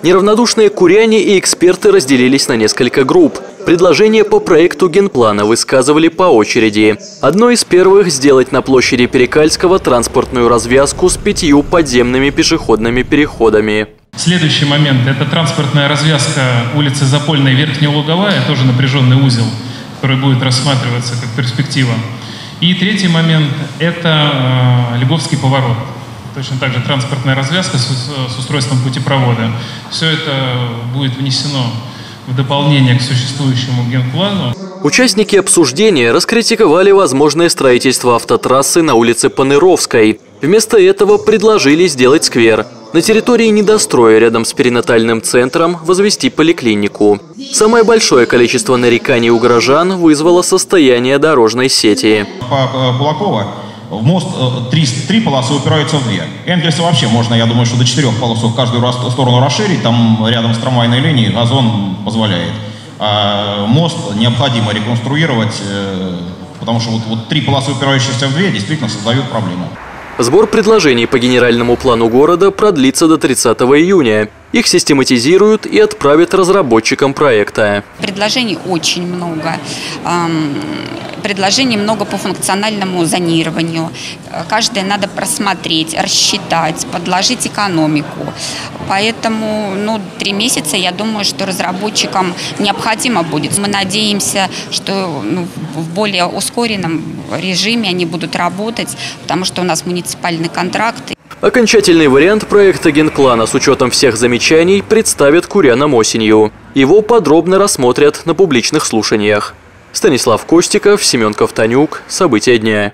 Неравнодушные куряне и эксперты разделились на несколько групп. Предложения по проекту генплана высказывали по очереди. Одно из первых – сделать на площади Перекальского транспортную развязку с пятью подземными пешеходными переходами. Следующий момент – это транспортная развязка улицы Запольная Верхняя Луговая, тоже напряженный узел, который будет рассматриваться как перспектива. И третий момент – это э, Львовский поворот. Точно так же транспортная развязка с, с устройством путепровода. Все это будет внесено в дополнение к существующему генплану. Участники обсуждения раскритиковали возможное строительство автотрассы на улице Паныровской. Вместо этого предложили сделать сквер. На территории недостроя рядом с перинатальным центром возвести поликлинику. Самое большое количество нареканий у горожан вызвало состояние дорожной сети. По Кулакова в мост э, три, три полосы упираются в две. Энгельса вообще можно, я думаю, что до четырех полос в каждую сторону расширить, там рядом с трамвайной линией газон позволяет. А мост необходимо реконструировать, э, потому что вот, вот три полосы, упирающиеся в две, действительно создают проблему. Сбор предложений по генеральному плану города продлится до 30 июня. Их систематизируют и отправят разработчикам проекта. Предложений очень много. Предложений много по функциональному зонированию. Каждое надо просмотреть, рассчитать, подложить экономику. Поэтому ну, три месяца, я думаю, что разработчикам необходимо будет. Мы надеемся, что ну, в более ускоренном режиме они будут работать, потому что у нас муниципальный контракт. Окончательный вариант проекта генплана с учетом всех замечаний представят курянам осенью. Его подробно рассмотрят на публичных слушаниях. Станислав Костиков, Семен Ковтанюк. События дня.